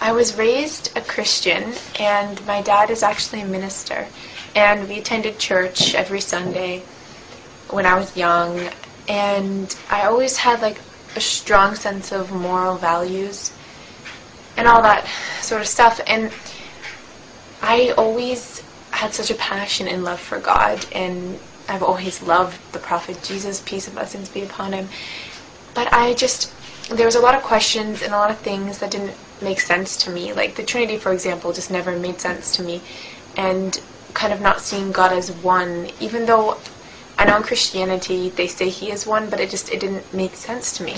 I was raised a Christian, and my dad is actually a minister. And we attended church every Sunday when I was young, and I always had like a strong sense of moral values and all that sort of stuff. And I always had such a passion and love for God, and I've always loved the prophet Jesus, peace and blessings be upon him. But I just, there was a lot of questions and a lot of things that didn't make sense to me. Like the Trinity, for example, just never made sense to me. And kind of not seeing God as one, even though I know in Christianity they say he is one, but it just, it didn't make sense to me.